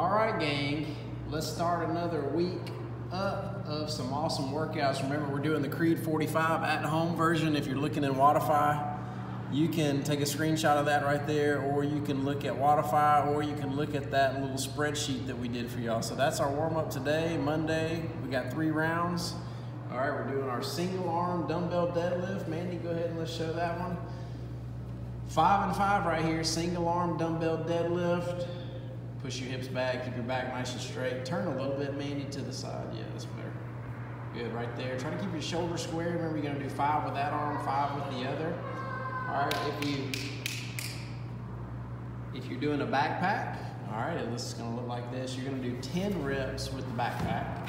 All right, gang, let's start another week up of some awesome workouts. Remember, we're doing the Creed 45 at home version. If you're looking in Wodify, you can take a screenshot of that right there, or you can look at Wodify, or you can look at that little spreadsheet that we did for y'all. So that's our warm up today, Monday. We got three rounds. All right, we're doing our single arm dumbbell deadlift. Mandy, go ahead and let's show that one. Five and five right here, single arm dumbbell deadlift. Push your hips back, keep your back nice and straight. Turn a little bit, Mandy, to the side. Yeah, that's better. Good, right there. Try to keep your shoulders square. Remember, you're gonna do five with that arm, five with the other. All right, if you if you're doing a backpack, all right, this is gonna look like this. You're gonna do 10 reps with the backpack.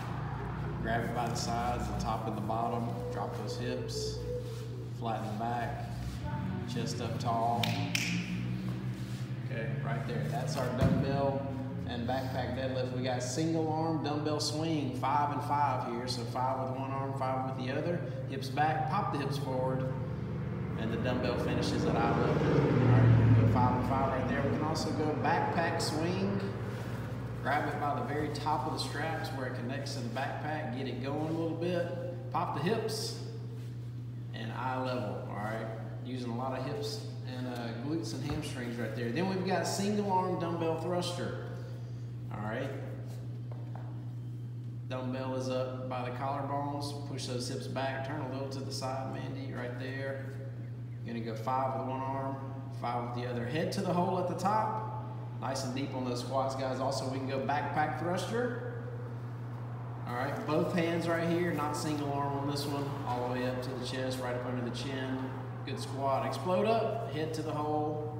Grab it by the sides, the top and the bottom. Drop those hips, flatten the back, chest up tall. Okay, right there. That's our dumbbell and backpack deadlift. We got single arm dumbbell swing, five and five here. So five with one arm, five with the other. Hips back, pop the hips forward, and the dumbbell finishes at eye level. All right, go five and five right there. We can also go backpack swing. Grab it by the very top of the straps where it connects to the backpack. Get it going a little bit. Pop the hips and eye level. All right, using a lot of hips and uh, glutes and hamstrings right there. Then we've got single arm dumbbell thruster. All right. Dumbbell is up by the collarbones. Push those hips back. Turn a little to the side, Mandy, right there. You're gonna go five with one arm, five with the other. Head to the hole at the top. Nice and deep on those squats, guys. Also, we can go backpack thruster. All right, both hands right here, not single arm on this one. All the way up to the chest, right up under the chin. Good squat. Explode up, head to the hole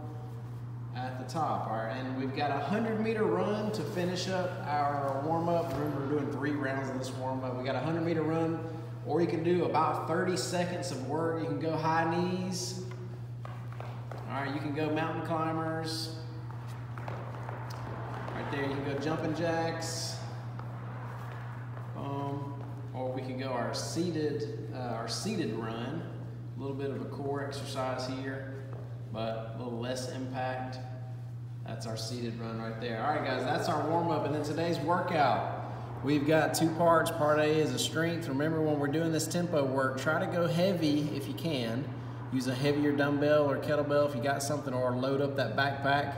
at the top. All right, and we've got a 100 meter run to finish up our warm up. Remember, we're doing three rounds of this warm up. We got a 100 meter run, or you can do about 30 seconds of work. You can go high knees. All right, you can go mountain climbers. Right there, you can go jumping jacks. Boom. Or we can go our seated, uh, our seated run. Little bit of a core exercise here, but a little less impact. That's our seated run right there. All right, guys, that's our warm up. And then today's workout, we've got two parts. Part A is a strength. Remember, when we're doing this tempo work, try to go heavy if you can. Use a heavier dumbbell or kettlebell if you got something, or load up that backpack.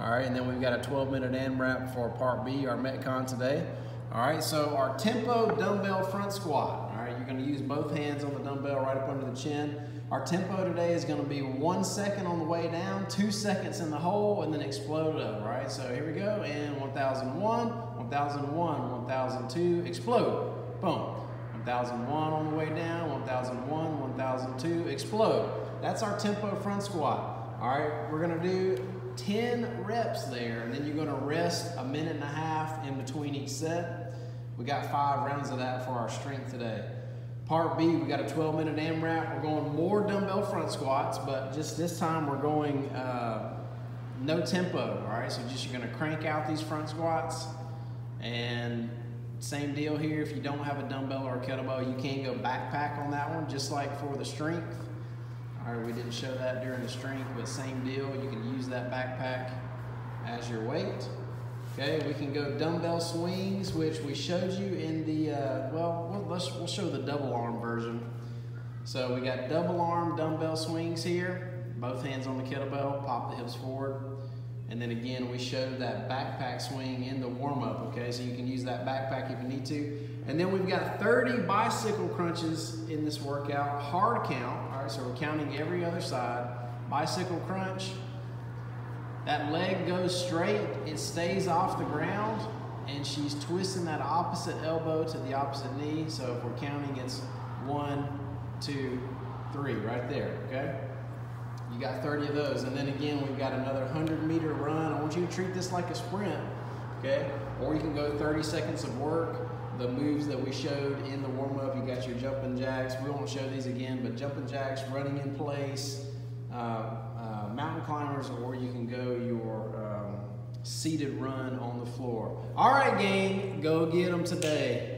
All right, and then we've got a 12 minute AMRAP for part B, our Metcon today. All right, so our tempo dumbbell front squat. Right, you're gonna use both hands on the dumbbell right up under the chin. Our tempo today is gonna be one second on the way down, two seconds in the hole, and then explode up, right? So here we go, and 1001, 1001, 1002, explode, boom. 1001 on the way down, 1001, 1002, explode. That's our tempo front squat. All right, we're gonna do 10 reps there, and then you're gonna rest a minute and a half in between each set. We got five rounds of that for our strength today. Part B, we got a 12 minute AMRAP. We're going more dumbbell front squats, but just this time we're going uh, no tempo, all right? So just you're gonna crank out these front squats, and same deal here. If you don't have a dumbbell or a kettlebell, you can go backpack on that one, just like for the strength. All right, we didn't show that during the strength, but same deal. You can use that backpack as your weight. Okay, we can go dumbbell swings, which we showed you in the, uh, well, let's, we'll show the double arm version. So we got double arm dumbbell swings here, both hands on the kettlebell, pop the hips forward. And then again, we showed that backpack swing in the warm up, okay? So you can use that backpack if you need to. And then we've got 30 bicycle crunches in this workout, hard count, all right? So we're counting every other side. Bicycle crunch, that leg goes straight, it stays off the ground, and she's twisting that opposite elbow to the opposite knee. So if we're counting, it's one, two, three, right there, okay? You got 30 of those. And then again, we've got another 100 meter run. I want you to treat this like a sprint, okay? Or you can go 30 seconds of work. The moves that we showed in the warm up, you got your jumping jacks. We won't show these again, but jumping jacks, running in place, uh, mountain climbers, or you can go your um, seated run on the floor. All right, gang, go get them today.